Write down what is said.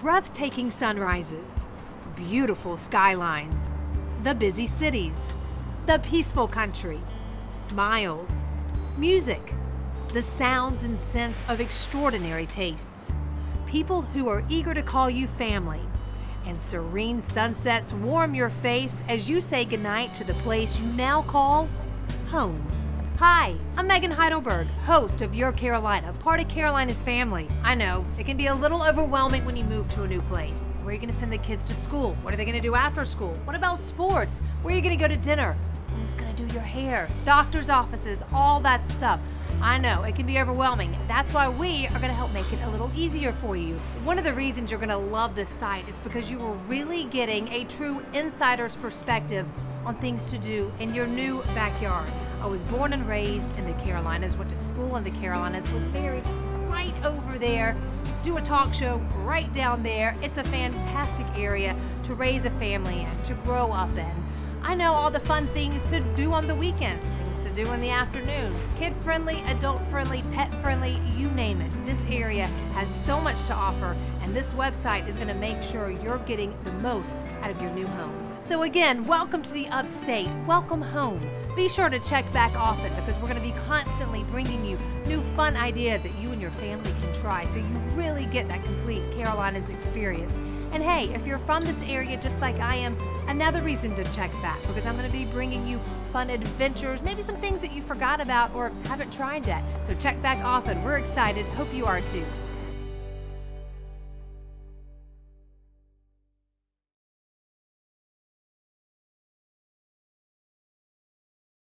breathtaking sunrises, beautiful skylines, the busy cities, the peaceful country, smiles, music, the sounds and scents of extraordinary tastes, people who are eager to call you family, and serene sunsets warm your face as you say goodnight to the place you now call home. Hi, I'm Megan Heidelberg, host of Your Carolina, part of Carolina's family. I know, it can be a little overwhelming when you move to a new place. Where are you going to send the kids to school? What are they going to do after school? What about sports? Where are you going to go to dinner? Who's going to do your hair? Doctor's offices, all that stuff. I know, it can be overwhelming. That's why we are going to help make it a little easier for you. One of the reasons you're going to love this site is because you are really getting a true insider's perspective on things to do in your new backyard. I was born and raised in the Carolinas, went to school in the Carolinas, was buried right over there, do a talk show right down there. It's a fantastic area to raise a family in, to grow up in. I know all the fun things to do on the weekends, things to do in the afternoons. Kid friendly, adult friendly, pet friendly, you name it. This area has so much to offer, and this website is going to make sure you're getting the most out of your new home. So, again, welcome to the upstate. Welcome home. Be sure to check back often because we're going to be constantly bringing you new fun ideas that you and your family can try so you really get that complete Carolinas experience. And hey, if you're from this area just like I am, another reason to check back because I'm going to be bringing you fun adventures, maybe some things that you forgot about or haven't tried yet. So check back often. We're excited. Hope you are too.